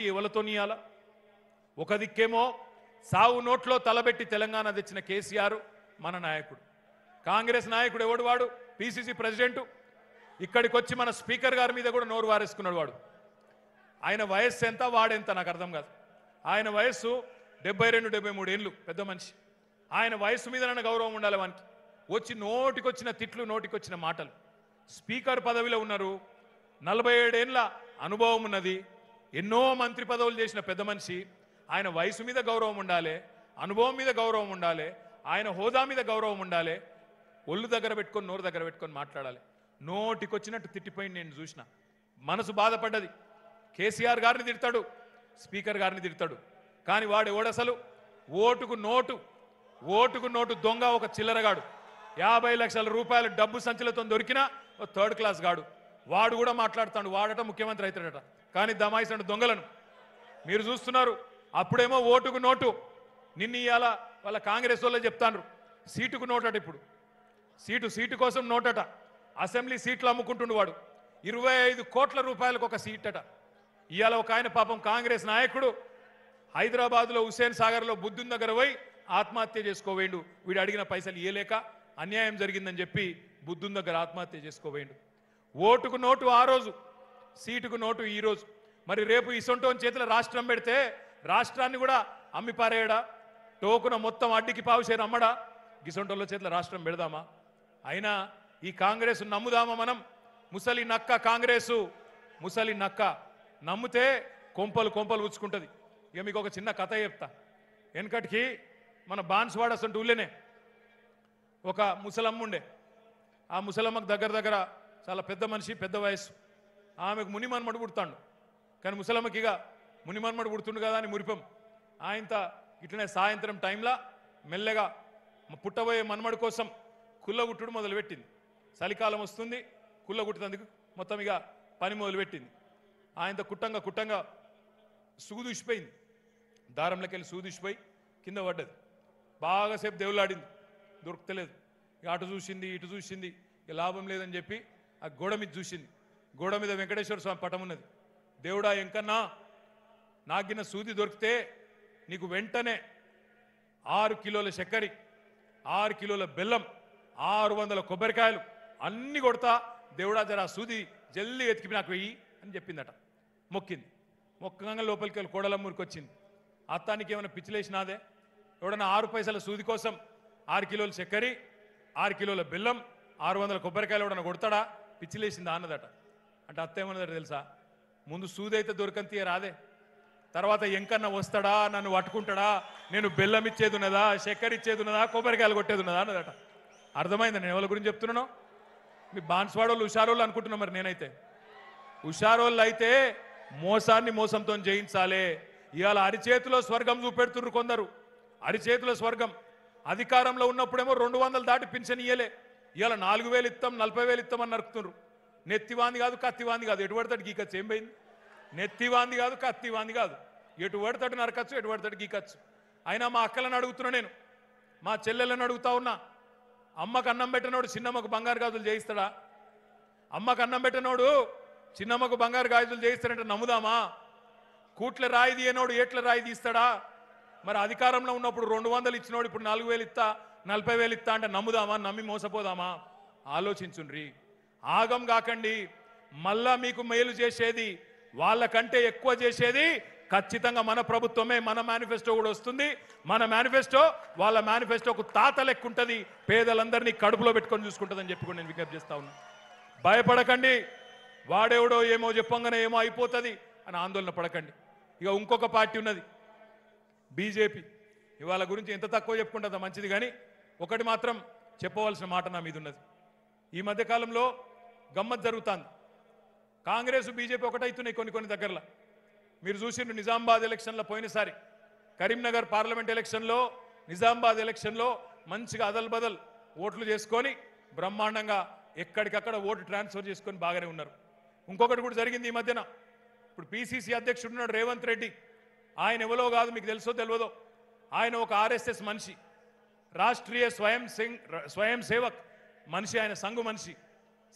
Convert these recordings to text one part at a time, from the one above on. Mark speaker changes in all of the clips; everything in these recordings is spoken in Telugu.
Speaker 1: ఎవలతో నీయాల ఒక దిక్కేమో సావు నోట్లో తలబెట్టి తెలంగాణ తెచ్చిన కేసీఆర్ మన నాయకుడు. కాంగ్రెస్ నాయకుడు ఎవడు వాడు? PCC president. ఇక్కడికి వచ్చి మన స్పీకర్ గారి మీద కూడా నోరు వారేసుకున్నాడు వాడు. ఆయన వయస్సు ఎంత వాడెంత నాకు అర్థం కాదు. ఆయన వయస్సు డెబ్బై రెండు డెబ్బై మూడు ఏళ్ళు పెద్ద మనిషి. ఆయన వయస్సు మీద నన్ను గౌరవం ఉండాలి వానికి. వచ్చి నోటికొచ్చిన తిట్లు నోటికొచ్చిన మాటలు. స్పీకర్ పదవిలో ఉన్నారు. నలభై ఏడేళ్ళ అనుభవం ఉన్నది. ఎన్నో మంత్రి పదవులు చేసిన పెద్ద మనిషి ఆయన వయసు మీద గౌరవం ఉండాలి అనుభవం మీద గౌరవం ఉండాలి ఆయన హోదా మీద గౌరవం ఉండాలి ఒళ్ళు దగ్గర పెట్టుకొని నోరు దగ్గర పెట్టుకొని మాట్లాడాలి. నోటికొచ్చినట్టు తిట్టిపోయింది నేను చూసిన. మనసు బాధపడ్డది. కేసీఆర్ గారిని తిడతాడు స్పీకర్ గారిని తిడతాడు. కానీ వాడు ఎవడసలు? ఓటుకు నోటు. ఓటుకు నోటు దొంగ ఒక చిల్లరగాడు. యాభై లక్షల రూపాయలు డబ్బు సంచులతో దొరికిన ఓ థర్డ్ క్లాస్ గాడు. వాడు కూడా మాట్లాడుతాడు. వాడట ముఖ్యమంత్రి అవుతాడట కానీ దమాయిస్తాడు దొంగలను. మీరు చూస్తున్నారు అప్పుడేమో ఓటుకు నోటు. నిన్ను ఇవాళ వాళ్ళ కాంగ్రెస్ వాళ్ళే చెప్తాను సీటుకు నోటట ఇప్పుడు. సీటు సీటు కోసం నోటట. అసెంబ్లీ సీట్లు అమ్ముకుంటుండు వాడు. ఇరవై ఐదు కోట్ల రూపాయలకు ఒక సీట్ అట ఇవాళ ఒక ఆయన పాపం కాంగ్రెస్ నాయకుడు హైదరాబాద్లో హుస్సేన్ సాగర్లో బుద్ధుని దగ్గర పోయి ఆత్మహత్య చేసుకోవేండు వీడు అడిగిన పైసలు ఇయ్యలేక అన్యాయం జరిగిందని చెప్పి బుద్ధుని దగ్గర ఆత్మహత్య చేసుకోవేండు ఓటుకు నోటు ఆ రోజు సీటుకు నోటు ఈరోజు మరి రేపు ఇసొంటోని చేతిలో రాష్ట్రం పెడితే రాష్ట్రాన్ని కూడా అమ్మిపారేయడా? టోకున మొత్తం అడ్డికి పావుసేరు అమ్మడా? గిసొంటోళ్ళ చేతిలో రాష్ట్రం పెడదామా? అయినా ఈ కాంగ్రెస్ నమ్ముదామా మనం? ముసలి నక్క కాంగ్రెసు ముసలి నక్క నమ్మితే కొంపలు కొంపలు ఉచ్చుకుంటుంది ఇక మీకు ఒక చిన్న కథ చెప్తా. వెనకటికి మన బాన్స్వాడ అసంటూ ఊళ్ళేనే ఒక ముసలమ్మ ఉండే. ఆ ముసలమ్మకు దగ్గర దగ్గర చాలా పెద్ద మనిషి పెద్ద వయసు ఆమెకు మునిమన్మడు పుడతాడు. కానీ ముసలమ్మకి ఇక మునిమన్మడు పుడుతుండు కదా అని మురిపం. ఆయంత ఇట్లనే సాయంత్రం టైంలో మెల్లగా పుట్టబోయే మన్మడు కోసం కుల్లగుట్టుడు మొదలుపెట్టింది. చలికాలం వస్తుంది కుల్లగుట్టుతందుకు మొత్తం ఇక పని మొదలుపెట్టింది. ఆయనతో కుట్టంగా కుట్టంగా సూదూసిపోయింది దారంలోకి వెళ్ళి సూదూసిపోయి కింద పడ్డది. బాగాసేపు దేవులాడింది దొరుకుతలేదు. ఇక అటు చూసింది ఇటు చూసింది ఇక లాభం లేదని చెప్పి ఆ గోడ మీద చూసింది. గోడ మీద వెంకటేశ్వర స్వామి పటం ఉన్నది దేవుడా ఎంకన్నా నాగిన సూది దొరికితే నీకు వెంటనే ఆరు కిలోల చక్కెర ఆరు కిలోల బెల్లం ఆరు వందల కొబ్బరికాయలు అన్నీ కొడతా దేవుడా జర సూది జల్లి ఎతికి నాకు వెయ్యి అని చెప్పిందట. మొక్కింది. మొక్కగా లోపలికి వెళ్ళి కోడలమ్మూరికి వచ్చింది. అత్తానికి ఏమైనా పిచ్చిలేసినాదే? ఎవడన్నా ఆరు పైసల సూది కోసం ఆరు కిలోల చక్కెర ఆరు కిలోల బెల్లం ఆరు వందల కొబ్బరికాయలు ఎవడన్నా కొడతాడా? పిచ్చిలేసిందా? అన్నదట. అంటే అత్త ఏమన్నదట తెలుసా? ముందు సూదైతే అయితే రాదే. తర్వాత ఎంకన్నా వస్తాడా? నన్ను పట్టుకుంటాడా? నేను బెల్లం ఇచ్చేది ఉన్నదా చక్కెర ఇచ్చేది ఉన్నదా కొబ్బరికాయలు కొట్టేది ఉన్నదా అన్నదట. అర్థమైంది నేను ఎవరి గురించి చెప్తున్నాను? మీ బాన్స్వాడోళ్ళు హుషారోళ్ళు అనుకుంటున్నా మరి నేనైతే. హుషారోళ్ళు అయితే మోసాన్ని మోసంతో జయించాలే. ఇవాళ అరిచేతిలో స్వర్గం చూపెడుతున్నారు కొందరు. అరిచేతిలో స్వర్గం. అధికారంలో ఉన్నప్పుడేమో రెండు వందలు దాటి పింఛన్ ఇయ్యలే. ఇవాళ నాలుగు వేలు ఇస్తాం నలభై వేలు ఇస్తామని నరుకుతున్నారు నెత్తివాంది కాదు కత్తివాంది కాదు. ఎటు పడతాడు గీకచ్చు. ఏం పోయింది? నెత్తివాంది కాదు కత్తివాంది కాదు. ఎటు పడతాడు నరకచ్చు ఎటు పడతాడు గీకచ్చు. అయినా మా అక్కలను అడుగుతున్నా నేను. మా చెల్లెలను అడుగుతా ఉన్నా. అమ్మకు అన్నం పెట్టినోడు చిన్నమ్మకు బంగారు గాజులు చేయిస్తాడా? అమ్మకు అన్నం పెట్టినోడు చిన్నమ్మకు బంగారు గాజులు చేయిస్తాడంటే నమ్ముదామా? కూట్ల రాయి తీయనోడు ఏట్ల రాయి తీస్తాడా? మరి అధికారంలో ఉన్నప్పుడు రెండు వందలు ఇచ్చినోడు ఇప్పుడు నాలుగు వేలు ఇస్తా నలభై వేలు ఇస్తా అంటే నమ్ముదామా? నమ్మి మోసపోదామా? ఆలోచించుండ్రి. ఆగం కాకండి. మళ్ళా మీకు మేలు చేసేది వాళ్ళకంటే ఎక్కువ చేసేది ఖచ్చితంగా మన ప్రభుత్వమే మన మేనిఫెస్టో కూడా వస్తుంది. మన మేనిఫెస్టో వాళ్ళ మేనిఫెస్టోకు తాత లెక్కుంటుంది పేదలందరినీ కడుపులో పెట్టుకొని చూసుకుంటుందని చెప్పి కూడా నేను విజ్ఞప్తి చేస్తా ఉన్నా. భయపడకండి. వాడేవడో ఏమో చెప్పంగానే ఏమో అయిపోతుంది అని ఆందోళన పడకండి. ఇక ఇంకొక పార్టీ ఉన్నది బీజేపీ. ఇవాళ గురించి ఎంత తక్కువ చెప్పుకుంటుందో మంచిది కానీ ఒకటి మాత్రం చెప్పవలసిన మాట నా మీద ఉన్నది. ఈ మధ్యకాలంలో గమ్మత్ జరుగుతుంది. కాంగ్రెస్ బీజేపీ ఒకటైతున్నాయి కొన్ని కొన్ని దగ్గరలో. మీరు చూసిండ్రు నిజామాబాద్ ఎలక్షన్లో పోయినసారి. కరీంనగర్ పార్లమెంట్ ఎలక్షన్లో నిజామాబాద్ ఎలక్షన్లో మంచిగా అదల్ బదల్ ఓట్లు చేసుకొని బ్రహ్మాండంగా ఎక్కడికక్కడ ఓటు ట్రాన్స్ఫర్ చేసుకొని బాగానే ఉన్నారు. ఇంకొకటి కూడా జరిగింది ఈ మధ్యన. ఇప్పుడు పిసిసి అధ్యక్షుడు ఉన్నాడు రేవంత్ రెడ్డి. ఆయన ఎవరో కాదు మీకు తెలుసో తెలియదో. ఆయన ఒక ఆర్ఎస్ఎస్ మనిషి. రాష్ట్రీయ స్వయం సింగ్ స్వయం సేవక్ మనిషి ఆయన సంఘు మనిషి.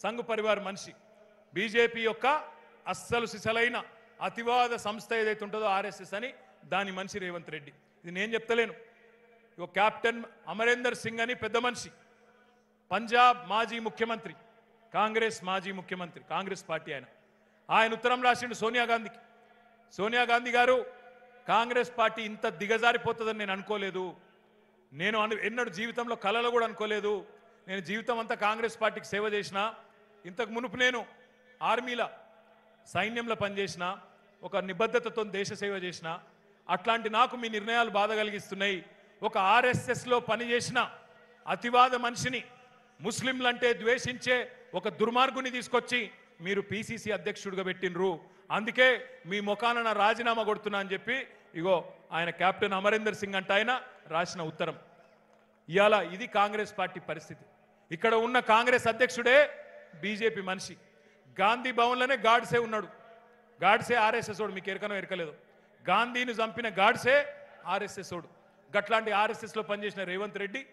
Speaker 1: సంఘు పరివార్ మనిషి. బీజేపీ యొక్క అస్సలు సిసలైన అతివాద సంస్థ ఏదైతే ఉంటుందో ఆర్ఎస్ఎస్ అని దాని మనిషి రేవంత్ రెడ్డి. ఇది నేను చెప్తలేను. ఓ కెప్టెన్ అమరేందర్ సింగ్ అని పెద్ద మనిషి. పంజాబ్ మాజీ ముఖ్యమంత్రి. కాంగ్రెస్ మాజీ ముఖ్యమంత్రి. కాంగ్రెస్ పార్టీ ఆయన. ఆయన ఉత్తరం రాసిండు సోనియా గాంధీకి. సోనియా గాంధీ గారు కాంగ్రెస్ పార్టీ ఇంత దిగజారిపోతుందని నేను అనుకోలేదు. నేను ఎన్నడూ జీవితంలో కలలో కూడా అనుకోలేదు. నేను జీవితం అంతా కాంగ్రెస్ పార్టీకి సేవ చేసినా ఇంతకు మునుపు నేను ఆర్మీల సైన్యంలో పనిచేసిన ఒక నిబద్ధతతో దేశ సేవ చేసిన అట్లాంటి నాకు మీ నిర్ణయాలు బాధ కలిగిస్తున్నాయి. ఒక ఆర్ఎస్ఎస్లో పనిచేసిన అతివాద మనిషిని ముస్లింలంటే ద్వేషించే ఒక దుర్మార్గుని తీసుకొచ్చి మీరు పిసిసి అధ్యక్షుడిగా పెట్టినరు అందుకే మీ ముఖాన నా రాజీనామా కొడుతున్నా అని చెప్పి ఇగో ఆయన కెప్టెన్ అమరేందర్ సింగ్ అంటే ఆయన రాసిన ఉత్తరం. ఇవాళ ఇది కాంగ్రెస్ పార్టీ పరిస్థితి. ఇక్కడ ఉన్న కాంగ్రెస్ అధ్యక్షుడే బీజేపీ మనిషి. గాంధీ భవన్లోనే గాడ్సే ఉన్నాడు. గాడ్సే ఆర్ఎస్ఎస్ వాడు మీకు ఎరకనో ఎరకలేదు. గాంధీని చంపిన గాడ్సే ఆర్ఎస్ఎస్ వాడు. గట్లాంటి ఆర్ఎస్ఎస్లో పనిచేసిన రేవంత్ రెడ్డి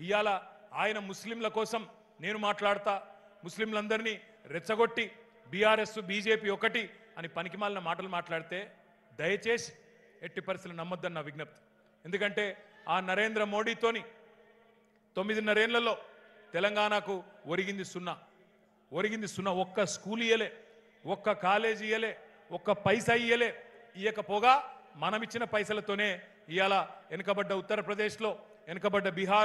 Speaker 1: ఇవాళ ఆయన ముస్లింల కోసం నేను మాట్లాడతా ముస్లింలందరినీ రెచ్చగొట్టి బీఆర్ఎస్ బీజేపీ ఒకటి అని పనికిమాలిన మాటలు మాట్లాడితే దయచేసి ఎట్టి పరిస్థితులు నమ్మొద్దని నా విజ్ఞప్తి. ఎందుకంటే ఆ నరేంద్ర మోడీతోని తొమ్మిదిన్నరేళ్ళలో తెలంగాణకు ఒరిగింది సున్నా. ఒరిగింది సున్నా ఒక్క స్కూల్ ఇయ్యలే ఒక్క కాలేజీ ఇయ్యలే ఒక్క పైసా ఇయ్యలే. ఇయ్యకపోగా మనమిచ్చిన పైసలతోనే ఇవాళ వెనుకబడ్డ ఉత్తరప్రదేశ్లో వెనుకబడ్డ బీహార్